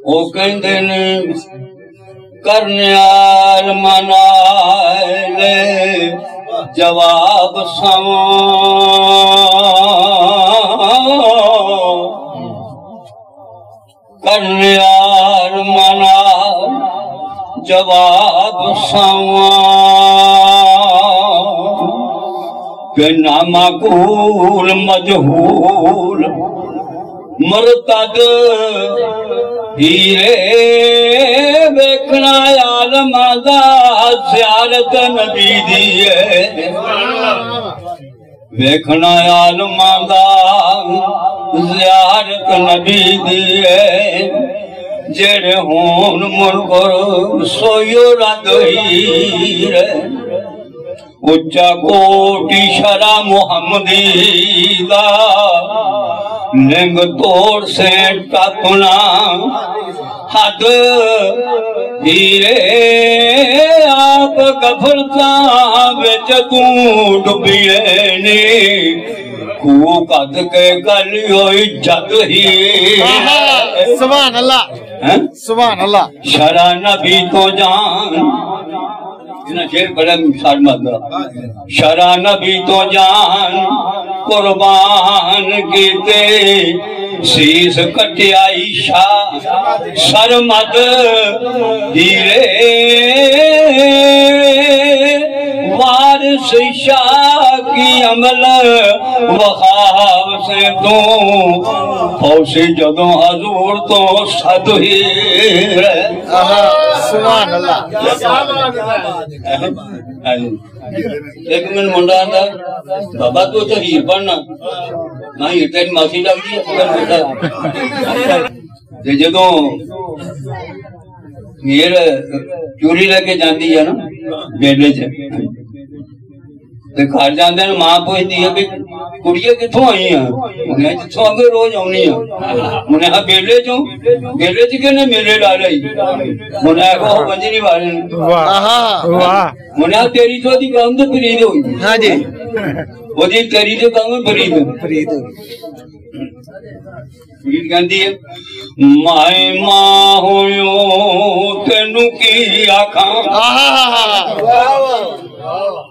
وہ کہندے نے کرنے آل منائے جواب سوان کرنے آل منائے جواب سوان کہ نامقول مجہول مرتد ہیرے ویکھنا عالم دا زیارت نبی دیئے ویکھنا عالم دا زیارت نبی دیئے جڑے ہون مرگر سویو رد ہیرے اچا کوٹی شرع محمدی لنگ توڑ سے ٹپنا حد ہیرے آپ گفرتا بچ توں ڈبیے نی کو قد کے گلی ہوئی جد ہی سبحان اللہ ہیں؟ سبحان اللہ شرع نبی تو جان شیر بڑا مثال مدد شرع نبی تو جان، قربان کیتے سیس کٹیائی شاہ، سر مد ہیرے۔ وارث شاہ کی عمل وخاب سے تو پوسی جدوں حضور تو صد ہی رہے سبحان اللہ ایک من منڈا آتا بابا تو تو ہیر پڑھنا نہ ہیر تیری ماسی لگ دی اگر بیٹا ہیر چوری لے کے جاندی ہے نا بیلے چ گھر جاندے ماں پوچھدی ہے کہ کڑیاں کتھوں آئی ہیں انہیں جتھوں اگے روز آونی ہیں انہیں ہاں بیلے چوں بیلے چ کنے میلے لا لئی انہیں کو بنجری والے نے واہ واہ منیا تیری تو دی کام تو فرید ہوئی ہاں جی وہ دی تیری تو کام فرید فرید فرید کہندی ہے مائے ماں ہویو تینو کی آکھاں مائے ماں ہویو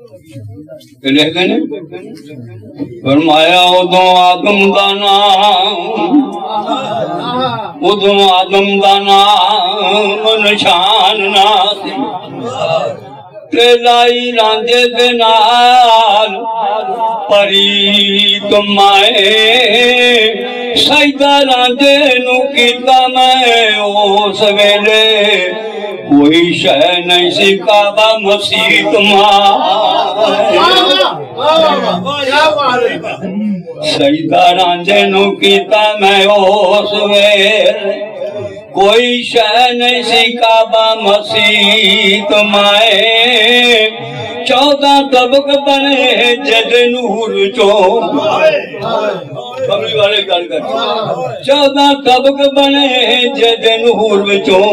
لکھ دے فرمایا ادوں آدم دا نام آدم دا نام، نشان نہ لائی رانجے دے نال پری تمائے سجدہ رانجے نو کیتا میں، اس ویلے کوئی شہ نہیں سی کعبہ مسیح تمہارے سجدہ رانجے نو کیتا میں اس ویلے کوئی شہ نہیں سی کعبہ مسیح تمہارے چودہ طبق بنے جد نور چو کمری والے گل کر۔ چودہ طبق بنے جد نور وچوں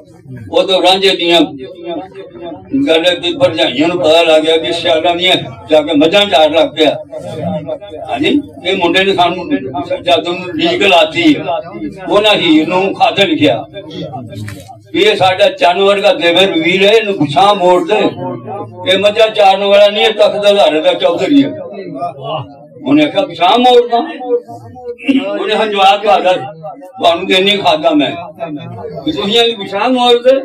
دے کر دے کر دے کر دے وہ تو رانجے دیاں گلے بھی بھرجائیاں نو پتہ لگ گیا کہ سیالاں دیاں جا کے مجھاں چار لگ پیا ہاں جی یہ منڈے نے سانو جادو لیگل آتی ہے وہ نہ ہی نو کھاتے لکھیا یہ ساڈا جانور کا دیور ویر ہے نو پچھاں موڑ دے یہ مجھا چارن والا نہیں ہے تخت ہزارے انہیں کہا پشام موڑنا انہیں ہم جواب کھادا تانوں تے نہیں کھادا میں تسیاں بھی پشام موڑ دے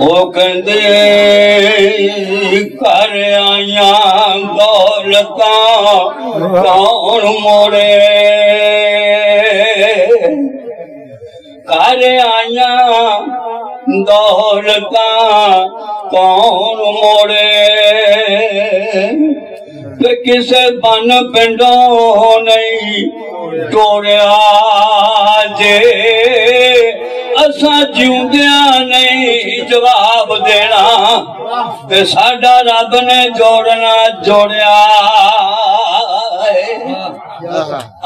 او کہندے کر آیاں دولتاں، کون موڑے؟ کر آیاں دولتاں، کون موڑے؟ تے کسے بن پنڈوں نہیں ٹوڑیا جے اساں جیوندیاں نہیں جواب دینا تے ساڈا رب نے جوڑنا جوڑیا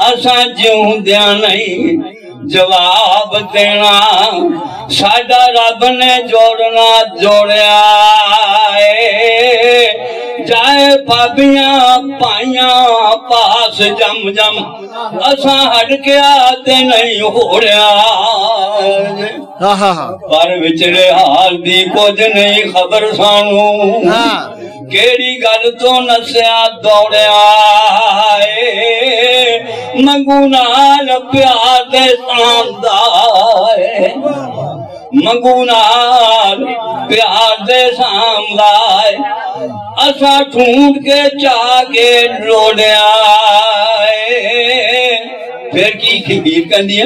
اساں جیوندیاں نہیں جواب دینا ساڈا رب نے جوڑنا جوڑیا اے جائے پابیاں پائیاں پاس جم جم اساں ہٹ کے آتے نہیں ہو رہا پر وچڑے حال دی کچھ نہیں خبر سانو کیڑی گل تو نسیا دوڑیا منگو نال پیار دے سامدا اے منگو نال پیار دے سامدا اے ڈھونڈ کے چاہ کے لوڑیا آئے پھر کی خبیر ہے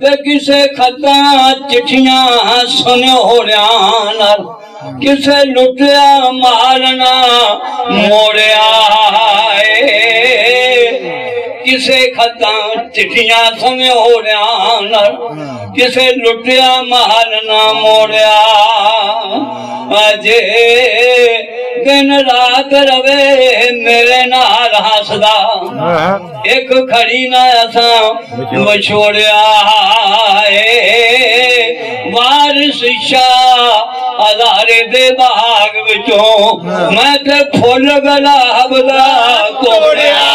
تے کسے خطاں چٹھیاں سنو ہو کسے لٹیا مارنا موڑیا کسے خطاں چٹھیاں سنو ہو نال کسے لٹیا مارنا موڑیا اجے دن رات روے میرے نال ہسدا ہاں ایک کھڑی نہ اساں وچھوڑیا اے وارث شاہ ہزارے دے باغ وچوں میں تے پھول گلاب دا توڑیا سبحان اللہ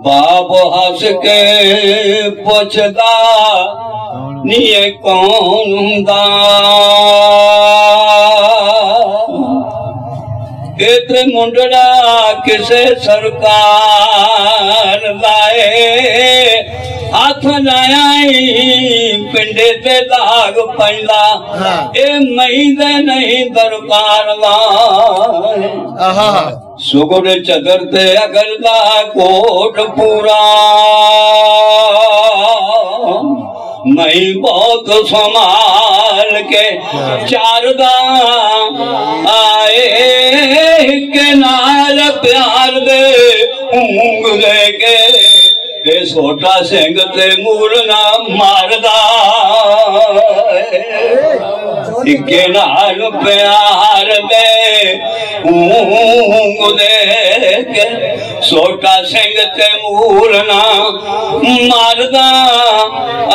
کون ہے کہدا کچھ لگتا ہے وہ اگوں جواب دندی ہے باپ ہس کے پوچھتا نیے کون ہوندا اتنے منڈڑا کسے سرکار لائے ہاتھ لایا پنڈے تے داغ پہلا ہاں۔ اے مئی دے نہیں دربار آہا۔ سگڑ چدر تے اگر دا کوٹ پورا۔ میں بہت سنبھال کے چار آئے کے نال پیار دے اونگ دے کے اے سوٹا سنگ تے مورنا ماردا کے نال پیار دے اونگ دے کے سوٹا سنگ تے مورنا ماردا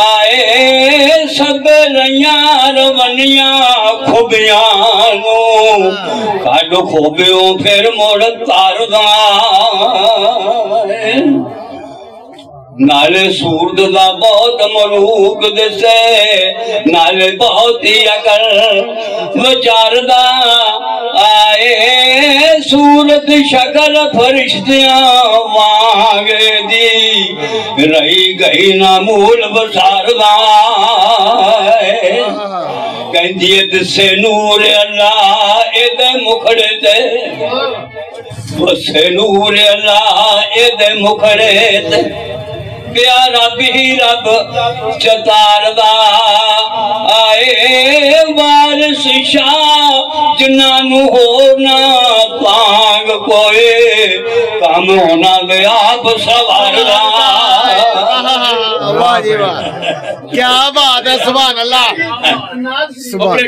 آئے سب لیاں روانیاں خوبیاں نو کڈ خوبیوں پھر مڑ تاردا نالے سورد دا بہت ملوک دسے، نالے بہت ہی اکل وچار دا آئے۔ سورت شکل فرشتیاں وانگے دی، رہی گئی نا مول بسار دا کہندی ہے دسے نور اللہ، اے دے مکھڑے تے۔ وسے نور اللہ، اے مکھڑے پیارا بھی رب چتار دا آئے وارث شاہ جنانو ہونا پانگ کوئے۔ کام ہونا دے آپ سوار دا واہ جی واہ۔ کیا بات ہے سبحان اللہ۔ سبحان